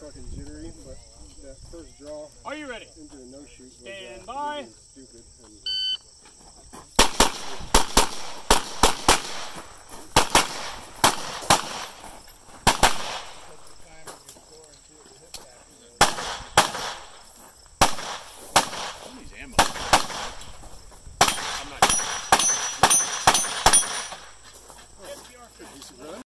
fucking jittery, but that first draw. Are you ready? Into the no shoot. Stand was, uh, by. Stupid. And, uh,